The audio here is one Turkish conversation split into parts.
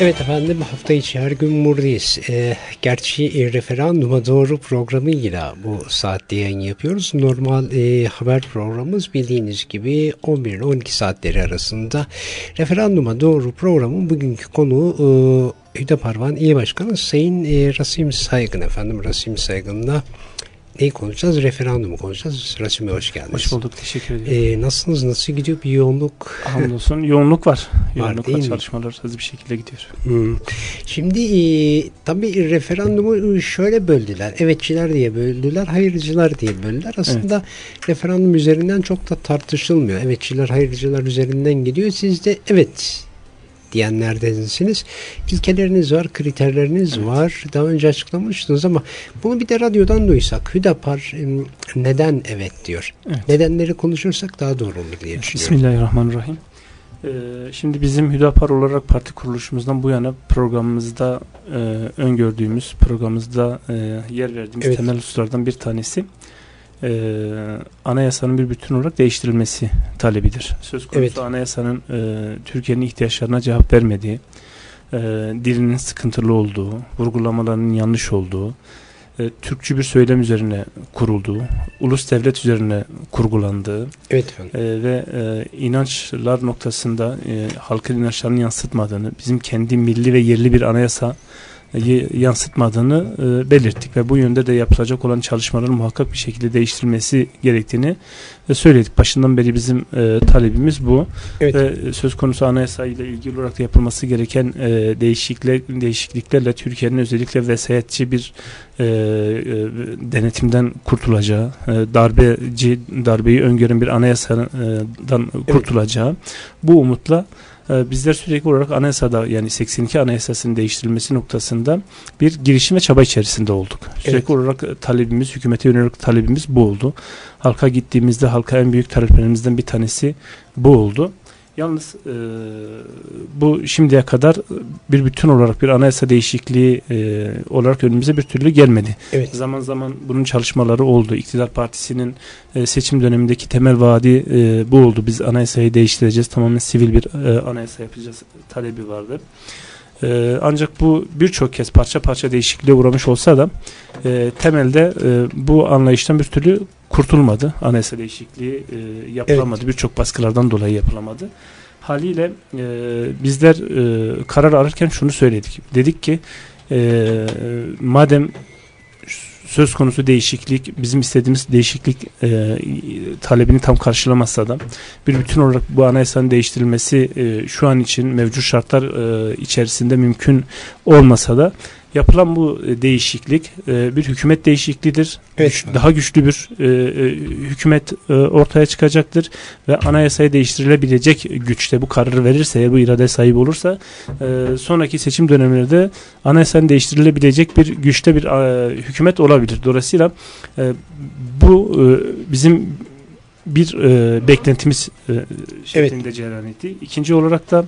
Evet efendim hafta içi her gün buradayız. Ee, gerçi e, referanduma doğru programıyla bu saatte yayın yapıyoruz. Normal e, haber programımız bildiğiniz gibi 11-12 saatleri arasında. Referanduma doğru programın bugünkü konu e, Hüdaparvan İyi Başkanı Sayın e, Rasim Saygın efendim. Rasim Saygın'la neyi konuşacağız? Referandumu konuşacağız. Rasim Bey hoş geldiniz. Hoş bulduk. Teşekkür ederim. Ee, nasılsınız? Nasıl gidiyor? Bir yoğunluk? Hamdolsun. Yoğunluk var. Var Yoğunluk değil var. Çalışmalar hızlı bir şekilde gidiyor. Hmm. Şimdi e, tabii referandumu şöyle böldüler. Evetçiler diye böldüler, hayırcılar diye böldüler. Aslında referandum üzerinden çok da tartışılmıyor. Evetçiler, hayırcılar üzerinden gidiyor. Siz de evet diyenlerdensiniz. İlkeleriniz var, kriterleriniz var. Daha önce açıklamıştınız ama bunu bir de radyodan duysak. Hüdapar neden evet diyor. Evet. Nedenleri konuşursak daha doğru olur diye düşünüyorum. Bismillahirrahmanirrahim. Ee, şimdi bizim Hüdapar olarak parti kuruluşumuzdan bu yana programımızda e, öngördüğümüz, programımızda e, yer verdiğimiz Evet. temel hususlardan bir tanesi e, anayasanın bir bütün olarak değiştirilmesi talebidir. Söz konusu Evet. anayasanın e, Türkiye'nin ihtiyaçlarına cevap vermediği, e, dilinin sıkıntılı olduğu, vurgulamalarının yanlış olduğu, e, Türkçü bir söylem üzerine kurulduğu, ulus devlet üzerine kurgulandığı, Evet efendim. e, ve e, inançlar noktasında e, halkın inançlarını yansıtmadığını, bizim kendi milli ve yerli bir anayasa yansıtmadığını e, belirttik ve bu yönde de yapılacak olan çalışmaların muhakkak bir şekilde değiştirilmesi gerektiğini e, söyledik. Başından beri bizim e, talebimiz bu Evet. ve söz konusu anayasa ile ilgili olarak da yapılması gereken e, değişiklikler, değişikliklerle Türkiye'nin özellikle vesayetçi bir e, e, denetimden kurtulacağı, e, darbeci darbeyi öngören bir anayasadan kurtulacağı bu umutla e, bizler sürekli olarak anayasada yani 82 anayasasının değiştirilmesi noktasında bir girişim ve çaba içerisinde olduk. Sürekli Evet. olarak e, talebimiz, hükümete yönelik talebimiz bu oldu. Halka gittiğimizde halka en büyük taleplerimizden bir tanesi bu oldu. Yalnız e, bu şimdiye kadar bir bütün olarak bir anayasa değişikliği e, olarak önümüze bir türlü gelmedi. Evet. Zaman zaman bunun çalışmaları oldu. İktidar Partisi'nin e, seçim dönemindeki temel vaadi e, bu oldu. Biz anayasayı değiştireceğiz. Tamamen sivil bir e, anayasa yapacağız talebi vardı. E, ancak bu birçok kez parça parça değişikliğe uğramış olsa da e, temelde e, bu anlayıştan bir türlü kurtulmadı. Anayasa değişikliği e, yapılamadı. Birçok baskılardan dolayı yapılamadı. Haliyle e, bizler e, karar alırken şunu söyledik. Dedik ki e, madem söz konusu değişiklik bizim istediğimiz değişiklik e, talebini tam karşılamazsa da bir bütün olarak bu anayasanın değiştirilmesi e, şu an için mevcut şartlar e, içerisinde mümkün olmasa da yapılan bu e, değişiklik e, bir hükümet değişikliğidir. Evet. Güç- daha güçlü bir e, hükümet ortaya çıkacaktır ve anayasayı değiştirilebilecek güçte bu kararı verirse eğer bu irade sahip olursa sonraki seçim dönemlerinde anayasanın değiştirilebilecek bir güçte bir hükümet olabilir. Dolayısıyla bu bizim bir e, beklentimiz e, şeklinde cereyan etti. İkinci olarak da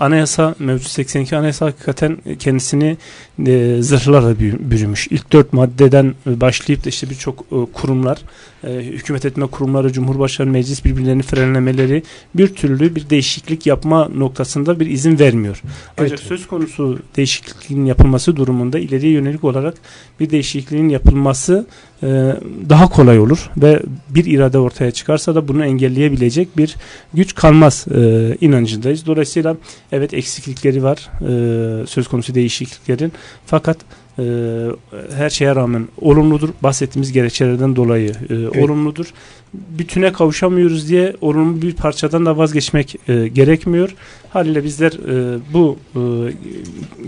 anayasa mevcut 82 anayasa hakikaten kendisini e, zırhlarla bü- bürümüş. İlk dört maddeden e, başlayıp da işte birçok e, kurumlar, e, hükümet etme kurumları, Cumhurbaşkanı Meclis birbirlerini frenlemeleri bir türlü bir değişiklik yapma noktasında bir izin vermiyor. Ancak Evet. söz konusu değişikliğin yapılması durumunda ileriye yönelik olarak bir değişikliğin yapılması e, daha kolay olur ve bir irade ortaya çıkarsa da bunu engelleyebilecek bir güç kalmaz e, inancındayız. Dolayısıyla evet eksiklikleri var e, söz konusu değişikliklerin fakat e, her şeye rağmen olumludur. Bahsettiğimiz gerekçelerden dolayı e, olumludur. Bütüne kavuşamıyoruz diye olumlu bir parçadan da vazgeçmek e, gerekmiyor. Haliyle bizler e, bu e,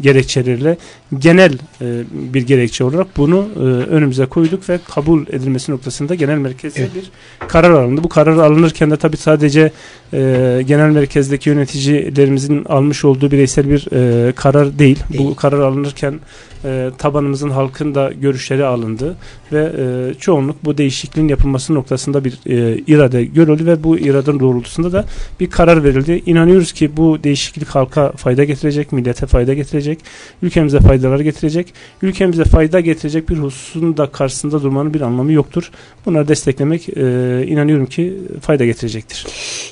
gerekçelerle genel e, bir gerekçe olarak bunu e, önümüze koyduk ve kabul edilmesi noktasında genel merkezde Evet. bir karar alındı. Bu karar alınırken de tabii sadece e, genel merkezdeki yöneticilerimizin almış olduğu bireysel bir e, karar değil. Değil. Bu karar alınırken e, tabanımızın halkın da görüşleri alındı ve e, çoğunluk bu değişikliğin yapılması noktasında bir e, irade görüldü ve bu iradenin doğrultusunda da bir karar verildi. İnanıyoruz ki bu değişiklik halka fayda getirecek, millete fayda getirecek, ülkemize faydalar getirecek. Ülkemize fayda getirecek bir hususun da karşısında durmanın bir anlamı yoktur. Bunları desteklemek e, inanıyorum ki fayda getirecektir.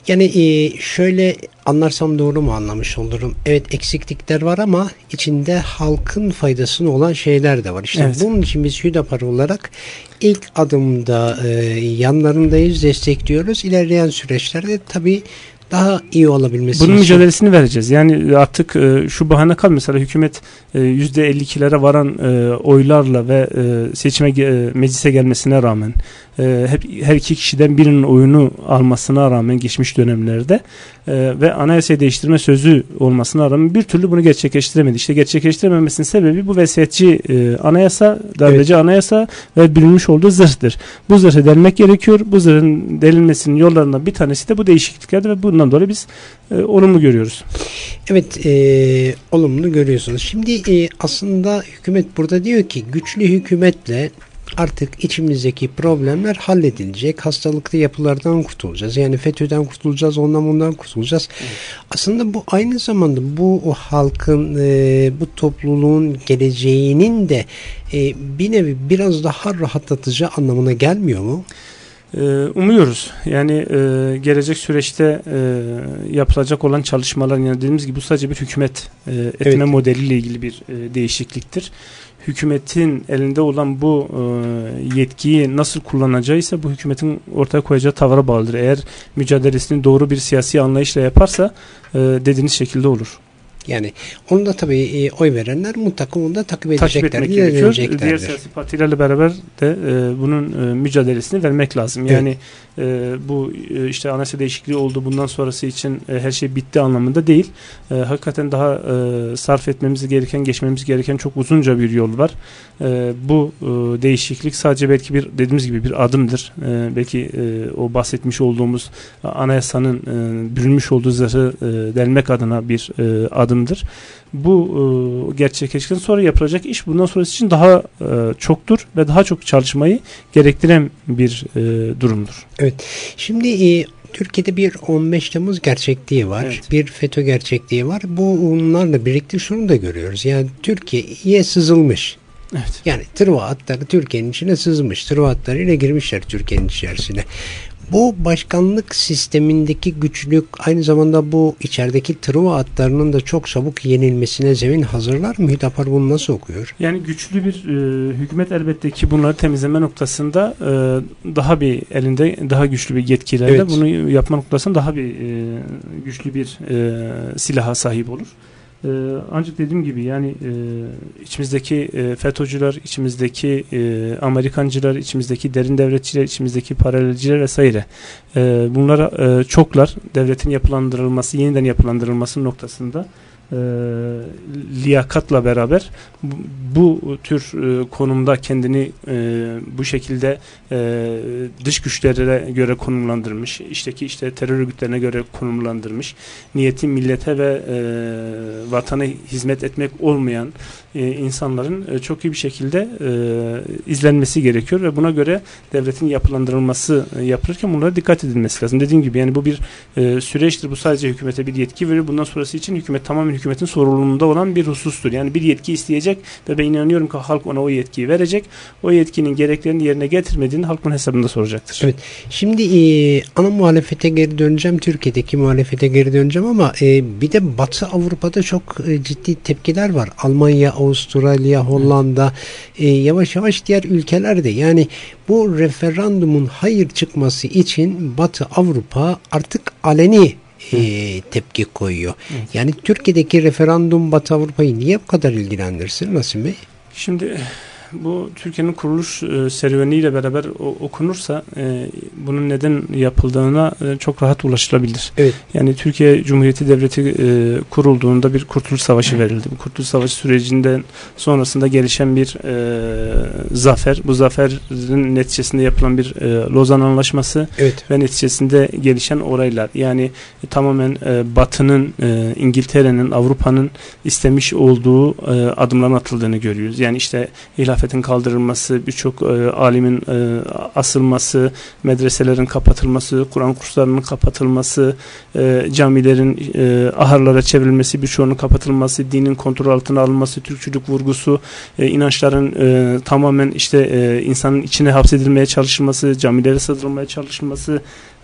Yani e, şöyle anlarsam doğru mu anlamış olurum? Evet eksiklikler var ama içinde halkın faydasına olan şeyler de var. İşte evet. bunun için biz Hüdapar olarak ilk adımda e, yanlarındayız, destekliyoruz. İlerleyen süreçlerde tabii daha iyi olabilmesi Bunun için. mücadelesini vereceğiz. Yani artık e, şu bahane kal mesela hükümet e, %52'lere varan e, oylarla ve e, seçime e, meclise gelmesine rağmen e, hep her iki kişiden birinin oyunu almasına rağmen geçmiş dönemlerde e, ve anayasayı değiştirme sözü olmasına rağmen bir türlü bunu gerçekleştiremedi. İşte gerçekleştirememesinin sebebi bu vesiyetçi e, anayasa, darbeci evet. anayasa ve bilinmiş olduğu zırhtır. Bu zırhı delmek gerekiyor. Bu zırhın delinmesinin yollarından bir tanesi de bu değişikliklerdi ve bundan dolayı biz e, olumlu görüyoruz. Evet, e, olumlu görüyorsunuz. Şimdi e, aslında hükümet burada diyor ki güçlü hükümetle artık içimizdeki problemler halledilecek. Hastalıklı yapılardan kurtulacağız. Yani FETÖ'den kurtulacağız, ondan bundan kurtulacağız. Evet. Aslında bu aynı zamanda bu o halkın, e, bu topluluğun geleceğinin de e, bir nevi biraz daha rahatlatıcı anlamına gelmiyor mu? Ee, umuyoruz. Yani e, gelecek süreçte e, yapılacak olan çalışmalar yani dediğimiz gibi bu sadece bir hükümet e, etme evet. modeliyle ilgili bir e, değişikliktir hükümetin elinde olan bu e, yetkiyi nasıl kullanacağı ise bu hükümetin ortaya koyacağı tavra bağlıdır. Eğer mücadelesini doğru bir siyasi anlayışla yaparsa e, dediğiniz şekilde olur. Yani onu da tabii e, oy verenler mutlaka onu da takip edecekler. Takip etmek. Diğer siyasi partilerle beraber de e, bunun e, mücadelesini vermek lazım. Yani evet e, bu e, işte anayasa değişikliği oldu bundan sonrası için e, her şey bitti anlamında değil. E, hakikaten daha e, sarf etmemiz gereken, geçmemiz gereken çok uzunca bir yol var. E, bu e, değişiklik sadece belki bir dediğimiz gibi bir adımdır. E, belki e, o bahsetmiş olduğumuz anayasanın e, bürünmüş olduğu zırhı e, delmek adına bir e, adımdır bu e, gerçekleştikten sonra yapılacak iş bundan sonrası için daha e, çoktur ve daha çok çalışmayı gerektiren bir e, durumdur. Evet. Şimdi e, Türkiye'de bir 15 Temmuz gerçekliği var. Evet. Bir FETÖ gerçekliği var. Bu onlarla birlikte şunu da görüyoruz. Yani Türkiye'ye sızılmış. Evet. Yani tırva atları Türkiye'nin içine sızmış. Tırva atlarıyla girmişler Türkiye'nin içerisine. Bu başkanlık sistemindeki güçlük aynı zamanda bu içerideki Truva atlarının da çok çabuk yenilmesine zemin hazırlar mı? Hüdapar bunu nasıl okuyor? Yani güçlü bir e, hükümet elbette ki bunları temizleme noktasında e, daha bir elinde daha güçlü bir yetkilerle evet. bunu yapma noktasında daha bir e, güçlü bir e, silaha sahip olur. E, ancak dediğim gibi yani e, içimizdeki e, FETÖ'cüler, içimizdeki e, Amerikancılar, içimizdeki derin devletçiler, içimizdeki paralelciler vesaire e, bunlara e, çoklar. Devletin yapılandırılması, yeniden yapılandırılması noktasında e, liyakatla beraber bu, bu tür e, konumda kendini e, bu şekilde e, dış güçlere göre konumlandırmış, işteki işte terör örgütlerine göre konumlandırmış, niyeti millete ve e, vatana hizmet etmek olmayan e, insanların e, çok iyi bir şekilde e, izlenmesi gerekiyor ve buna göre devletin yapılandırılması yapılırken bunlara dikkat edilmesi lazım. Dediğim gibi yani bu bir süreçtir. Bu sadece hükümete bir yetki veriyor. Bundan sonrası için hükümet tamamen hükümetin sorumluluğunda olan bir husustur. Yani bir yetki isteyecek ve ben inanıyorum ki halk ona o yetkiyi verecek. O yetkinin gereklerini yerine getirmediğini halkın hesabında soracaktır. Evet. Şimdi e, ana muhalefete geri döneceğim. Türkiye'deki muhalefete geri döneceğim ama e, bir de Batı Avrupa'da çok e, ciddi tepkiler var. Almanya, Avustralya, Hollanda e, yavaş yavaş diğer ülkelerde yani bu referandumun hayır çıkması için Batı Avrupa artık aleni e, tepki koyuyor. Evet. Yani Türkiye'deki referandum Batı Avrupa'yı niye bu kadar ilgilendirsin Nasim Bey? Şimdi bu Türkiye'nin kuruluş e, serüveniyle beraber o, okunursa e, bunun neden yapıldığına e, çok rahat ulaşılabilir. Evet. Yani Türkiye Cumhuriyeti Devleti e, kurulduğunda bir Kurtuluş Savaşı verildi. Bu Kurtuluş Savaşı sürecinden sonrasında gelişen bir e, zafer. Bu zaferin neticesinde yapılan bir e, Lozan Anlaşması evet. ve neticesinde gelişen oraylar. Yani e, tamamen e, Batı'nın, e, İngiltere'nin, Avrupa'nın istemiş olduğu e, adımların atıldığını görüyoruz. Yani işte hilaf hilafetin kaldırılması, birçok e, alimin e, asılması, medreselerin kapatılması, Kur'an kurslarının kapatılması, e, camilerin e, ahırlara çevrilmesi, birçoğunun kapatılması, dinin kontrol altına alınması, Türkçülük vurgusu, e, inançların e, tamamen işte e, insanın içine hapsedilmeye çalışılması, camilere sığdırılmaya çalışılması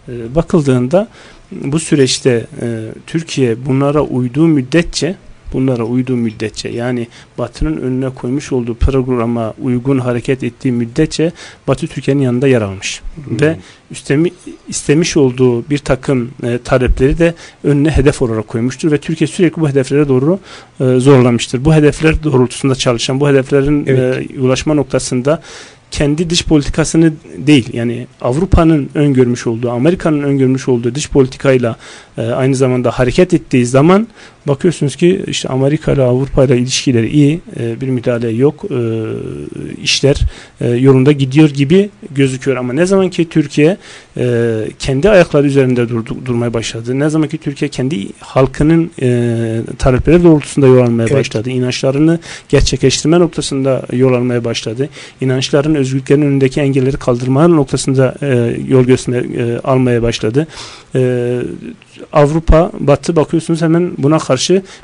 e, bakıldığında bu süreçte e, Türkiye bunlara uyduğu müddetçe bunlara uyduğu müddetçe yani Batı'nın önüne koymuş olduğu programa uygun hareket ettiği müddetçe Batı Türkiye'nin yanında yer almış. Hmm. Ve üstemi, istemiş olduğu bir takım e, talepleri de önüne hedef olarak koymuştur ve Türkiye sürekli bu hedeflere doğru e, zorlamıştır. Bu hedefler doğrultusunda çalışan, bu hedeflerin evet. e, ulaşma noktasında kendi dış politikasını değil yani Avrupa'nın öngörmüş olduğu, Amerika'nın öngörmüş olduğu dış politikayla e, aynı zamanda hareket ettiği zaman bakıyorsunuz ki işte Amerika ile Avrupa ile ilişkileri iyi, e, bir müdahale yok, e, işler e, yolunda gidiyor gibi gözüküyor ama ne zaman ki Türkiye e, kendi ayakları üzerinde dur, durmaya başladı, ne zaman ki Türkiye kendi halkının e, talepleri doğrultusunda yol almaya evet. başladı, inançlarını gerçekleştirme noktasında yol almaya başladı, inançların özgürlüklerin önündeki engelleri kaldırma noktasında e, yol göstermeye e, almaya başladı. E, Avrupa, Batı bakıyorsunuz hemen buna karşı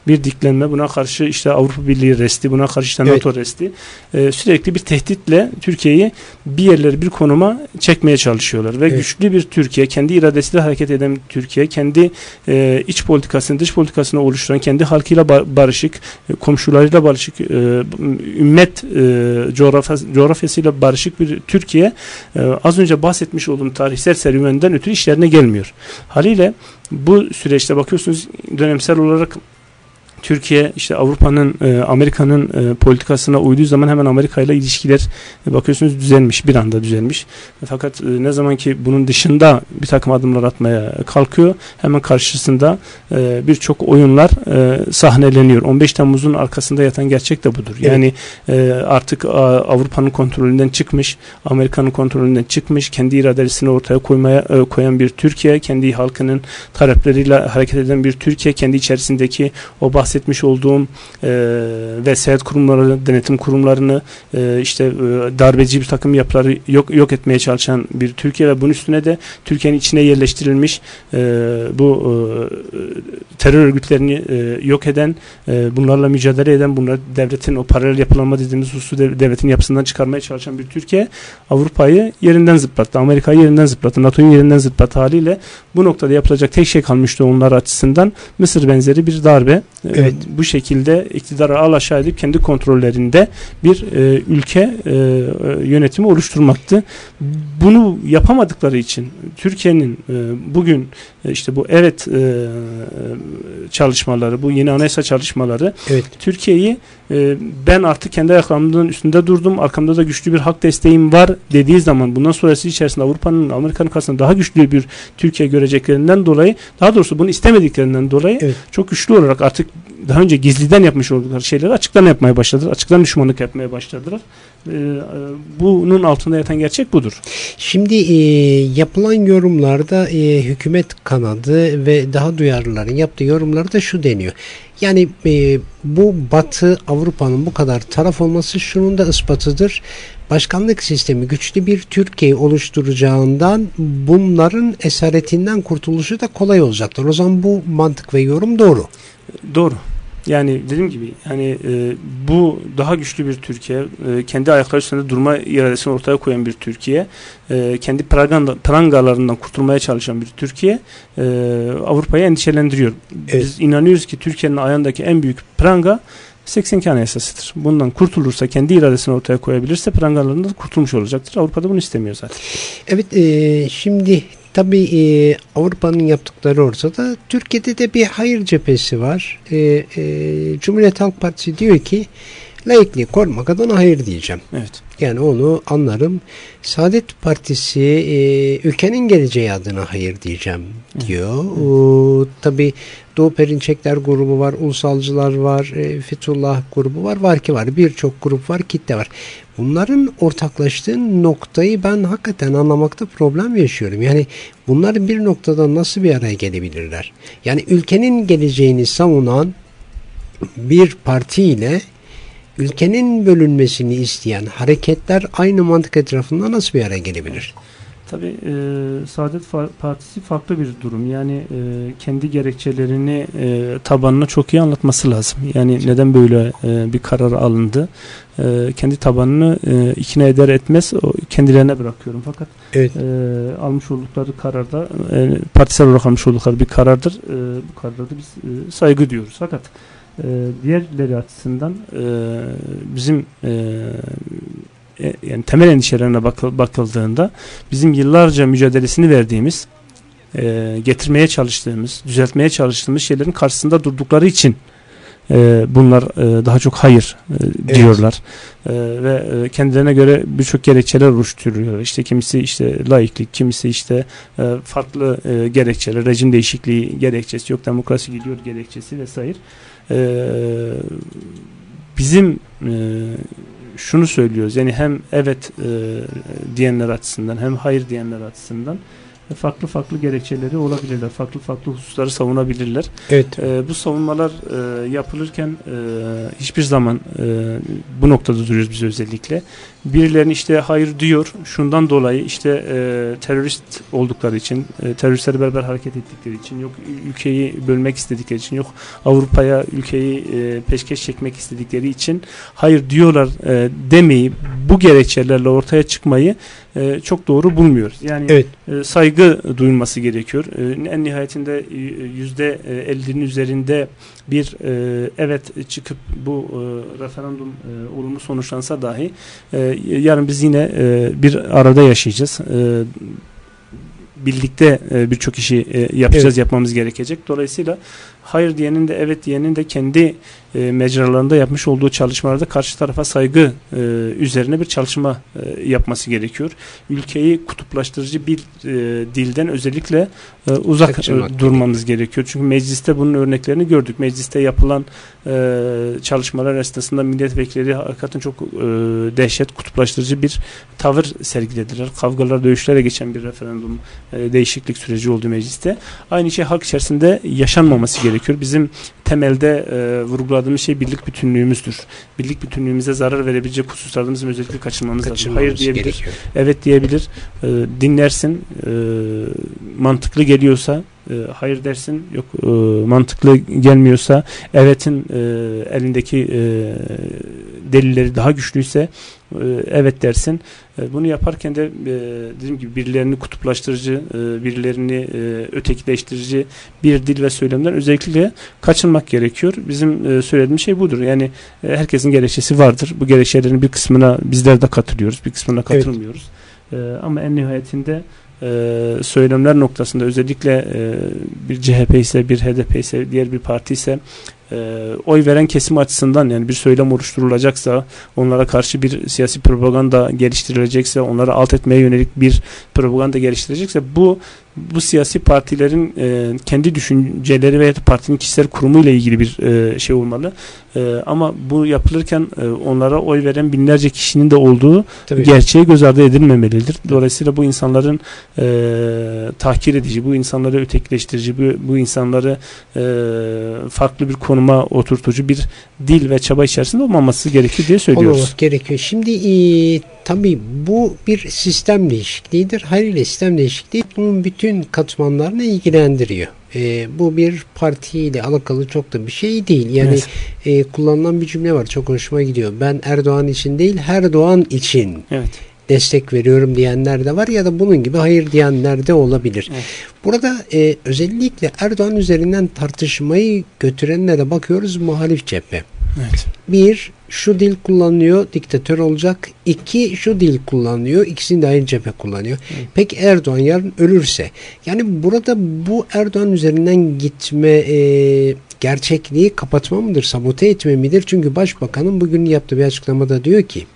bir diklenme, buna karşı işte Avrupa Birliği resti, buna karşı işte NATO evet. resti e, sürekli bir tehditle Türkiye'yi bir yerlere bir konuma çekmeye çalışıyorlar ve evet. güçlü bir Türkiye, kendi iradesiyle hareket eden Türkiye, kendi e, iç politikasını, dış politikasını oluşturan, kendi halkıyla barışık, e, komşularıyla barışık, e, ümmet e, coğrafyası, coğrafyasıyla barışık bir Türkiye e, az önce bahsetmiş olduğum tarihsel serüvenden ötürü işlerine gelmiyor. Haliyle bu süreçte bakıyorsunuz dönemsel olarak Türkiye işte Avrupa'nın e, Amerika'nın e, politikasına uyduğu zaman hemen Amerika ile ilişkiler e, bakıyorsunuz düzelmiş bir anda düzelmiş. Fakat e, ne zaman ki bunun dışında bir takım adımlar atmaya kalkıyor hemen karşısında e, birçok oyunlar e, sahneleniyor. 15 Temmuz'un arkasında yatan gerçek de budur. Yani e, artık Avrupa'nın kontrolünden çıkmış, Amerika'nın kontrolünden çıkmış, kendi iradesini ortaya koymaya e, koyan bir Türkiye, kendi halkının talepleriyle hareket eden bir Türkiye, kendi içerisindeki o bahsettiğim bahsetmiş olduğum e, vesayet kurumları, denetim kurumlarını e, işte e, darbeci bir takım yapıları yok yok etmeye çalışan bir Türkiye ve bunun üstüne de Türkiye'nin içine yerleştirilmiş e, bu e, terör örgütlerini e, yok eden, e, bunlarla mücadele eden, bunlar devletin o paralel yapılanma dediğimiz hususu devletin yapısından çıkarmaya çalışan bir Türkiye Avrupa'yı yerinden zıplattı, Amerika'yı yerinden zıplattı, NATO'yu yerinden zıplattı haliyle bu noktada yapılacak tek şey kalmıştı onlar açısından Mısır benzeri bir darbe. Evet evet. bu şekilde iktidarı al aşağı edip kendi kontrollerinde bir e, ülke e, yönetimi oluşturmaktı. Bunu yapamadıkları için Türkiye'nin e, bugün e, işte bu evet e, çalışmaları, bu yeni anayasa çalışmaları evet. Türkiye'yi e, ben artık kendi ayaklarımın üstünde durdum, arkamda da güçlü bir hak desteğim var dediği zaman bundan sonrası içerisinde Avrupa'nın, Amerika'nın karşısında daha güçlü bir Türkiye göreceklerinden dolayı, daha doğrusu bunu istemediklerinden dolayı evet. çok güçlü olarak artık daha önce gizliden yapmış oldukları şeyleri açıktan yapmaya başladılar. Açıktan düşmanlık yapmaya başladılar. E, bunun altında yatan gerçek budur. Şimdi e, yapılan yorumlarda e, hükümet kanadı ve daha duyarlıların yaptığı yorumlarda şu deniyor. Yani e, bu Batı Avrupa'nın bu kadar taraf olması şunun da ispatıdır. Başkanlık sistemi güçlü bir Türkiye oluşturacağından bunların esaretinden kurtuluşu da kolay olacaktır. O zaman bu mantık ve yorum doğru. Doğru. Yani dediğim gibi yani e, bu daha güçlü bir Türkiye, e, kendi ayakları üstünde durma iradesini ortaya koyan bir Türkiye, e, kendi praganda, prangalarından kurtulmaya çalışan bir Türkiye e, Avrupa'yı endişelendiriyor. Evet. Biz inanıyoruz ki Türkiye'nin ayağındaki en büyük pranga 82 Anayasası'dır. Bundan kurtulursa, kendi iradesini ortaya koyabilirse prangalarından kurtulmuş olacaktır. Avrupa'da bunu istemiyor zaten. Evet, e, şimdi Tabii e, Avrupa'nın yaptıkları ortada. Türkiye'de de bir hayır cephesi var. E, e, Cumhuriyet Halk Partisi diyor ki laikliği korumak adına hayır diyeceğim. Evet. Yani onu anlarım. Saadet Partisi e, ülkenin geleceği adına hayır diyeceğim diyor. Evet. O, tabii Doğu Perinçekler grubu var, Ulusalcılar var, e, grubu var, var ki var. Birçok grup var, kitle var. Bunların ortaklaştığı noktayı ben hakikaten anlamakta problem yaşıyorum. Yani bunlar bir noktada nasıl bir araya gelebilirler? Yani ülkenin geleceğini savunan bir parti ile ülkenin bölünmesini isteyen hareketler aynı mantık etrafında nasıl bir araya gelebilir? Tabii e, Saadet Partisi farklı bir durum. Yani e, kendi gerekçelerini e, tabanına çok iyi anlatması lazım. Yani neden böyle e, bir karar alındı? E, kendi tabanını e, ikna eder etmez o kendilerine bırakıyorum. Fakat evet. e, almış oldukları kararda e, partisel olarak almış oldukları bir karardır. E, bu kararda biz e, saygı diyoruz. Fakat e, diğerleri açısından e, bizim e, e, yani temel endişelerine bakıldığında bizim yıllarca mücadelesini verdiğimiz e, getirmeye çalıştığımız, düzeltmeye çalıştığımız şeylerin karşısında durdukları için e, bunlar e, daha çok hayır e, diyorlar evet. e, ve e, kendilerine göre birçok gerekçeler oluşturuyor. İşte kimisi işte laiklik, kimisi işte e, farklı e, gerekçeler, rejim değişikliği gerekçesi, yok demokrasi gidiyor gerekçesi vesaire. E, bizim e, şunu söylüyoruz. Yani hem evet e, diyenler açısından hem hayır diyenler açısından farklı farklı gerekçeleri olabilirler. Farklı farklı hususları savunabilirler. Evet. E, bu savunmalar e, yapılırken e, hiçbir zaman e, bu noktada duruyoruz biz özellikle. Birilerini işte hayır diyor. Şundan dolayı işte e, terörist oldukları için, e, teröristleri beraber hareket ettikleri için, yok ülkeyi bölmek istedikleri için, yok Avrupa'ya ülkeyi e, peşkeş çekmek istedikleri için hayır diyorlar e, demeyi, bu gerekçelerle ortaya çıkmayı e, çok doğru bulmuyoruz. Yani evet. e, saygı duyulması gerekiyor. E, en nihayetinde e, yüzde 50'nin üzerinde bir e, evet çıkıp bu e, referandum e, olumlu sonuçlansa dahi e, yarın biz yine e, bir arada yaşayacağız. E, birlikte e, birçok işi e, yapacağız, evet. yapmamız gerekecek. Dolayısıyla hayır diyenin de evet diyenin de kendi e, mecralarında yapmış olduğu çalışmalarda karşı tarafa saygı e, üzerine bir çalışma e, yapması gerekiyor. Ülkeyi kutuplaştırıcı bir e, dilden özellikle e, uzak e, durmamız gerekiyor. Çünkü mecliste bunun örneklerini gördük. Mecliste yapılan e, çalışmalar esnasında milletvekilleri hakikaten çok e, dehşet kutuplaştırıcı bir tavır sergilediler. Kavgalar, dövüşlere geçen bir referandum e, değişiklik süreci oldu mecliste. Aynı şey halk içerisinde yaşanmaması gerekiyor. Bizim temelde e, vurguladığımız şey birlik bütünlüğümüzdür. Birlik bütünlüğümüze zarar verebilecek hususlarımızın özellikle kaçınmamız lazım. Hayır diyebilir, gerekiyor. evet diyebilir, e, dinlersin, e, mantıklı geliyorsa e, hayır dersin, yok e, mantıklı gelmiyorsa, evetin e, elindeki e, delilleri daha güçlüyse evet dersin. E, bunu yaparken de e, dediğim gibi birilerini kutuplaştırıcı, birilerini ötekileştirici bir dil ve söylemden özellikle kaçınmak gerekiyor. Bizim söylediğimiz şey budur. Yani herkesin gerekçesi vardır. Bu gerekçelerin bir kısmına bizler de katılıyoruz, bir kısmına katılmıyoruz. Evet. Ama en nihayetinde söylemler noktasında özellikle bir CHP ise bir HDP ise diğer bir parti ise e, oy veren kesim açısından yani bir söylem oluşturulacaksa onlara karşı bir siyasi propaganda geliştirilecekse onları alt etmeye yönelik bir propaganda geliştirecekse bu bu siyasi partilerin e, kendi düşünceleri veya partinin kişisel kurumu ile ilgili bir e, şey olmalı. E, ama bu yapılırken e, onlara oy veren binlerce kişinin de olduğu Tabii. gerçeği göz ardı edilmemelidir. Dolayısıyla bu insanların e, tahkir edici, bu insanları ötekileştirici, bu, bu insanları e, farklı bir konuma oturtucu bir dil ve çaba içerisinde olmaması gerekiyor diye söylüyoruz. Olmaması gerekiyor. Şimdi e, tabii bu bir sistem değişikliğidir. Haliyle sistem değişikliği bunun bütün katmanlarını ilgilendiriyor. E, bu bir partiyle alakalı çok da bir şey değil. Yani evet. e, kullanılan bir cümle var. Çok hoşuma gidiyor. Ben Erdoğan için değil, her Doğan için. Evet destek veriyorum diyenler de var ya da bunun gibi hayır diyenler de olabilir. Evet. Burada e, özellikle Erdoğan üzerinden tartışmayı götürenlere bakıyoruz muhalif cephe. Evet. Bir, şu dil kullanıyor, diktatör olacak. İki, şu dil kullanıyor, ikisini de aynı cephe kullanıyor. Evet. Peki Erdoğan yarın ölürse? Yani burada bu Erdoğan üzerinden gitme e, gerçekliği kapatma mıdır, sabote etme midir? Çünkü Başbakanın bugün yaptığı bir açıklamada diyor ki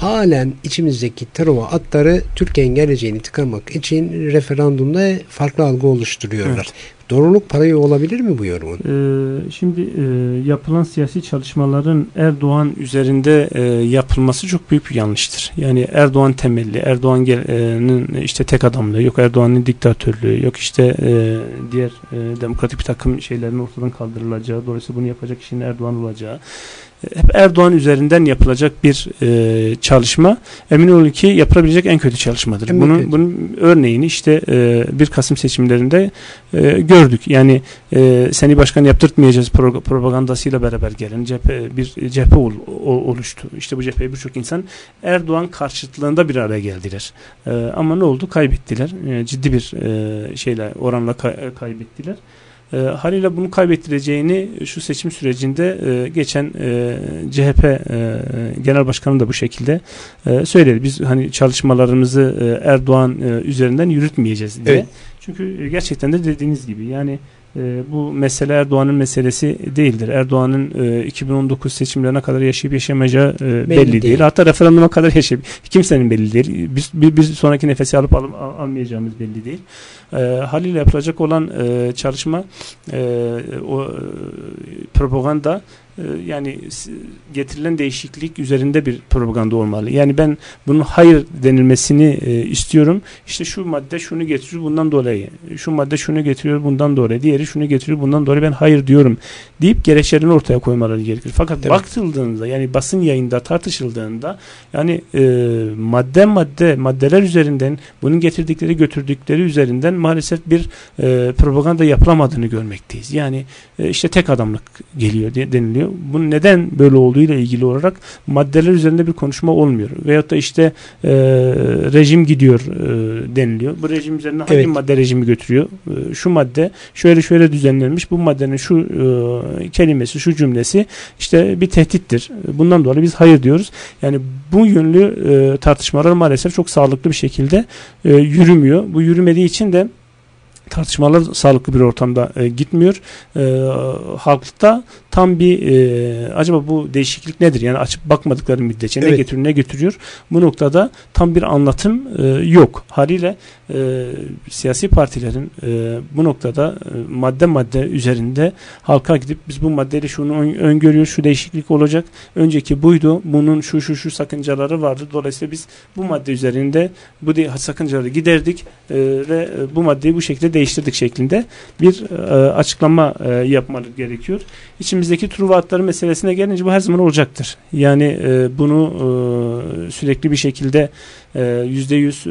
halen içimizdeki terör atları Türkiye'nin geleceğini tıkamak için referandumda farklı algı oluşturuyorlar. Evet. Doğruluk parayı olabilir mi bu yorumun? Ee, şimdi e, yapılan siyasi çalışmaların Erdoğan üzerinde e, yapılması çok büyük bir yanlıştır. Yani Erdoğan temelli, Erdoğan'ın e, işte tek adamlığı, yok Erdoğan'ın diktatörlüğü, yok işte e, diğer e, demokratik bir takım şeylerin ortadan kaldırılacağı, dolayısıyla bunu yapacak kişinin Erdoğan olacağı hep Erdoğan üzerinden yapılacak bir e, çalışma emin olun ki yapılabilecek en kötü çalışmadır. En bunun, bunun örneğini işte e, 1 Kasım seçimlerinde e, gördük. Yani e, seni başkan yaptırtmayacağız pro- propagandasıyla beraber gelen cephe bir cephe ol- o- oluştu. İşte bu cepheye birçok insan Erdoğan karşıtlığında bir araya geldiler. E, ama ne oldu? Kaybettiler. E, ciddi bir e, şeyle oranla kay- kaybettiler. E, haliyle bunu kaybettireceğini şu seçim sürecinde e, geçen e, CHP e, Genel Başkanı da bu şekilde e, söyledi. Biz hani çalışmalarımızı e, Erdoğan e, üzerinden yürütmeyeceğiz diye. Evet. Çünkü e, gerçekten de dediğiniz gibi yani e, bu mesele Erdoğan'ın meselesi değildir. Erdoğan'ın e, 2019 seçimlerine kadar yaşayıp yaşamayacağı e, belli, Belli değil. değil. Hatta referanduma kadar yaşayıp kimsenin belli değil. Biz bir, bir sonraki nefesi alıp al, al- almayacağımız belli değil. E, haliyle yapılacak olan e, çalışma e, o e, propaganda yani s- getirilen değişiklik üzerinde bir propaganda olmalı. Yani ben bunun hayır denilmesini e, istiyorum. İşte şu madde şunu getiriyor bundan dolayı. Şu madde şunu getiriyor bundan dolayı. Diğeri şunu getiriyor bundan dolayı ben hayır diyorum deyip gerekçelerini ortaya koymaları gerekir. Fakat Evet. bakıldığında yani basın yayında tartışıldığında yani e, madde madde maddeler üzerinden bunun getirdikleri götürdükleri üzerinden maalesef bir e, propaganda yapılamadığını görmekteyiz. Yani e, işte tek adamlık geliyor diye deniliyor. Bunun neden böyle olduğuyla ilgili olarak maddeler üzerinde bir konuşma olmuyor. Veyahut da işte e, rejim gidiyor e, deniliyor. Bu rejim üzerine hangi Evet. madde rejimi götürüyor? E, şu madde şöyle şöyle düzenlenmiş. Bu maddenin şu e, kelimesi, şu cümlesi işte bir tehdittir. Bundan dolayı biz hayır diyoruz. Yani bu yönlü e, tartışmalar maalesef çok sağlıklı bir şekilde e, yürümüyor. Bu yürümediği için de tartışmalar sağlıklı bir ortamda e, gitmiyor. E, halkta tam bir e, acaba bu değişiklik nedir? Yani açıp bakmadıkları müddetçe ne Evet. getiriyor ne götürüyor? Bu noktada tam bir anlatım e, yok. Haliyle e, siyasi partilerin e, bu noktada e, madde madde üzerinde halka gidip biz bu maddeyle şunu ön- öngörüyoruz, şu değişiklik olacak. Önceki buydu. Bunun şu şu şu sakıncaları vardı. Dolayısıyla biz bu madde üzerinde bu sakıncaları giderdik e, ve e, bu maddeyi bu şekilde değiştirdik şeklinde bir e, açıklama e, yapmaları gerekiyor. İçimizdeki truva atları meselesine gelince bu her zaman olacaktır. Yani e, bunu e, sürekli bir şekilde e, yüzde yüz e,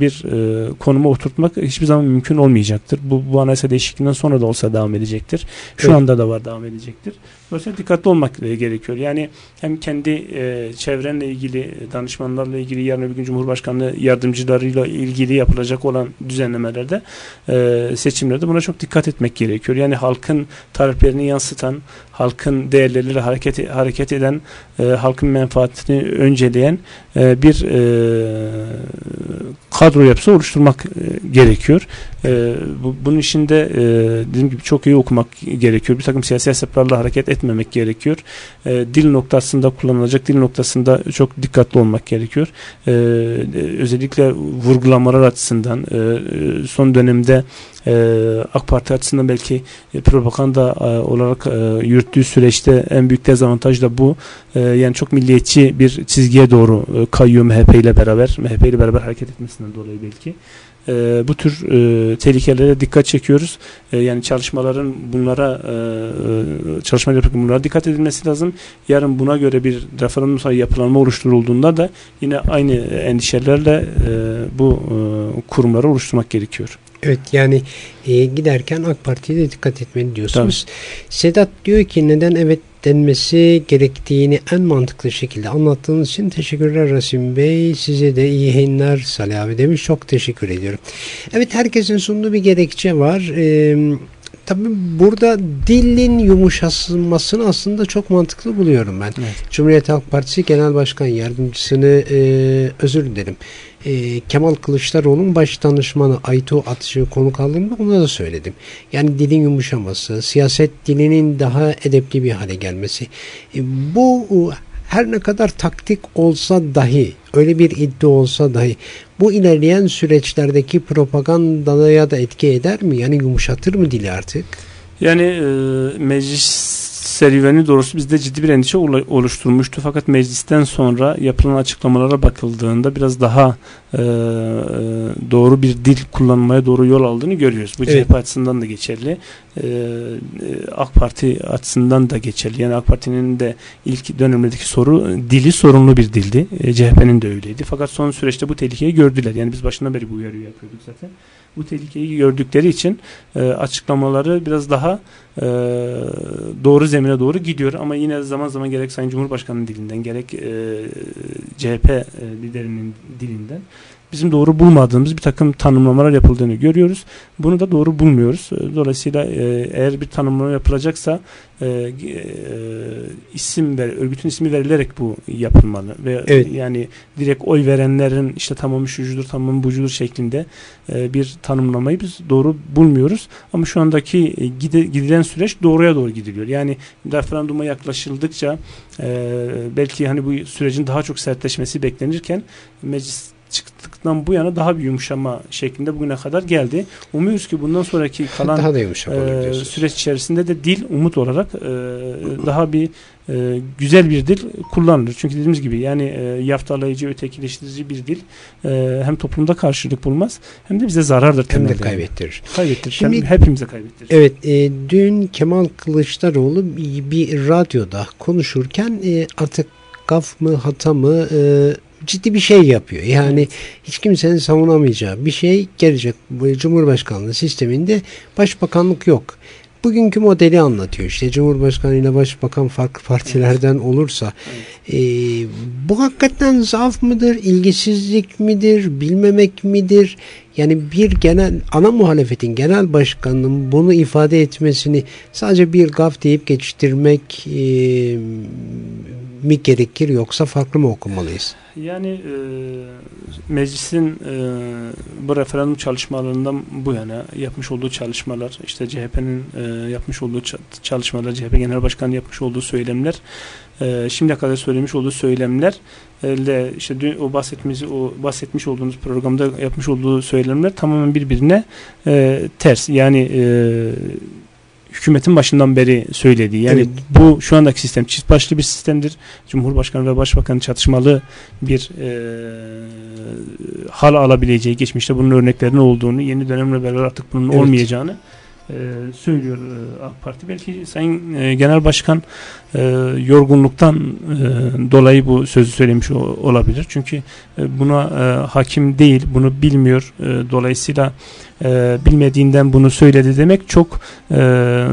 bir e, konuma oturtmak hiçbir zaman mümkün olmayacaktır. Bu, bu anayasa değişikliğinden sonra da olsa devam edecektir. Şu Evet. anda da var devam edecektir. Dolayısıyla dikkatli olmak e, gerekiyor. Yani hem kendi e, çevrenle ilgili, danışmanlarla ilgili, yarın öbür gün Cumhurbaşkanlığı yardımcılarıyla ilgili yapılacak olan düzenlemelerde, e, seçimlerde buna çok dikkat etmek gerekiyor. Yani halkın taleplerini yansıtan, halkın değerleriyle hareket hareket eden, e, halkın menfaatini önceleyen e, bir e, kadro yapısı oluşturmak e, gerekiyor. E, bu, bunun içinde e, dediğim gibi çok iyi okumak gerekiyor. Bir takım siyasi hesaplarla hareket etmemek gerekiyor. E, dil noktasında kullanılacak dil noktasında çok dikkatli olmak gerekiyor. E, özellikle vurgulamalar açısından e, e, son dönemde e, AK Parti açısından belki e, propaganda e, olarak e, yürüttüğü süreçte en büyük dezavantaj da bu. E, yani çok milliyetçi bir çizgiye doğru e, kayıyor MHP ile beraber. MHP ile beraber hareket etmesinden dolayı belki. E, bu tür e, tehlikelere dikkat çekiyoruz. E, yani çalışmaların bunlara e, e, çalışma yaparken bunlara dikkat edilmesi lazım. Yarın buna göre bir referandum yapılanma oluşturulduğunda da yine aynı endişelerle e, bu e, kurumları oluşturmak gerekiyor. Evet yani e, giderken AK Parti'ye de dikkat etmeli diyorsunuz. Sedat diyor ki neden evet denmesi gerektiğini en mantıklı şekilde anlattığınız için teşekkürler Rasim Bey. Size de iyi yayınlar Salih abi demiş. Çok teşekkür ediyorum. Evet herkesin sunduğu bir gerekçe var. Ee, Tabii burada dilin yumuşasılmasını aslında çok mantıklı buluyorum ben. Evet. Cumhuriyet Halk Partisi Genel Başkan Yardımcısını e, özür dilerim. E, Kemal Kılıçdaroğlu'nun baş danışmanı Aytu Atış'ı konuk aldığımda ona da söyledim. Yani dilin yumuşaması, siyaset dilinin daha edepli bir hale gelmesi. E, bu her ne kadar taktik olsa dahi, öyle bir iddia olsa dahi bu ilerleyen süreçlerdeki propagandaya da etki eder mi? Yani yumuşatır mı dili artık? Yani e, meclis serüveni doğrusu bizde ciddi bir endişe oluşturmuştu. Fakat meclisten sonra yapılan açıklamalara bakıldığında biraz daha e, doğru bir dil kullanmaya doğru yol aldığını görüyoruz. Bu evet. CHP açısından da geçerli. E, AK Parti açısından da geçerli. Yani AK Parti'nin de ilk dönemlerdeki soru dili sorunlu bir dildi. E, CHP'nin de öyleydi. Fakat son süreçte bu tehlikeyi gördüler. Yani biz başından beri bu uyarıyı yapıyorduk zaten bu tehlikeyi gördükleri için e, açıklamaları biraz daha e, doğru zemine doğru gidiyor. Ama yine zaman zaman gerek Sayın Cumhurbaşkanı'nın dilinden gerek e, CHP e, liderinin dilinden bizim doğru bulmadığımız bir takım tanımlamalar yapıldığını görüyoruz. Bunu da doğru bulmuyoruz. Dolayısıyla e, eğer bir tanımlama yapılacaksa e, e, isim ver, örgütün ismi verilerek bu yapılmalı ve evet. yani direkt oy verenlerin işte tamamı şucudur tamamı bucudur şeklinde e, bir tanımlamayı biz doğru bulmuyoruz. Ama şu andaki e, gide, gidilen süreç doğruya doğru gidiliyor. Yani referanduma yaklaşıldıkça e, belki hani bu sürecin daha çok sertleşmesi beklenirken meclis çıktıktan bu yana daha bir yumuşama şeklinde bugüne kadar geldi. Umuyoruz ki bundan sonraki kalan daha da e, süreç içerisinde de dil umut olarak e, daha bir e, güzel bir dil kullanılır. Çünkü dediğimiz gibi yani e, yaftalayıcı, ötekileştirici bir dil e, hem toplumda karşılık bulmaz hem de bize zarardır. Hem de kaybettirir. Kaybettirir. Şimdi, hem hepimize kaybettirir. Evet. E, dün Kemal Kılıçdaroğlu bir, bir radyoda konuşurken e, artık gaf mı hata mı e, ciddi bir şey yapıyor. Yani hiç kimsenin savunamayacağı bir şey gelecek. Bu Cumhurbaşkanlığı sisteminde başbakanlık yok. Bugünkü modeli anlatıyor. İşte Cumhurbaşkanı ile Başbakan farklı partilerden olursa e, bu hakikaten zaaf mıdır, ilgisizlik midir, bilmemek midir? Yani bir genel ana muhalefetin genel başkanının bunu ifade etmesini sadece bir gaf deyip geçiştirmek e, mi gerekir yoksa farklı mı okumalıyız? Yani e, meclisin e, bu referandum çalışmalarından bu yana yapmış olduğu çalışmalar, işte CHP'nin e, yapmış olduğu çalışmalar, CHP Genel Başkanı yapmış olduğu söylemler, e, şimdiye kadar söylemiş olduğu söylemler ile işte dün o bahsetmiş o bahsetmiş olduğunuz programda yapmış olduğu söylemler tamamen birbirine e, ters. Yani e, hükümetin başından beri söylediği. Yani evet. bu şu andaki sistem çift başlı bir sistemdir. Cumhurbaşkanı ve Başbakanı çatışmalı bir e, hal alabileceği geçmişte bunun örneklerinin olduğunu, yeni dönemle beraber artık bunun evet. olmayacağını e, söylüyor e, AK Parti. Belki Sayın e, Genel Başkan e, yorgunluktan e, dolayı bu sözü söylemiş o, olabilir. Çünkü e, buna e, hakim değil, bunu bilmiyor. E, dolayısıyla e, bilmediğinden bunu söyledi demek çok e,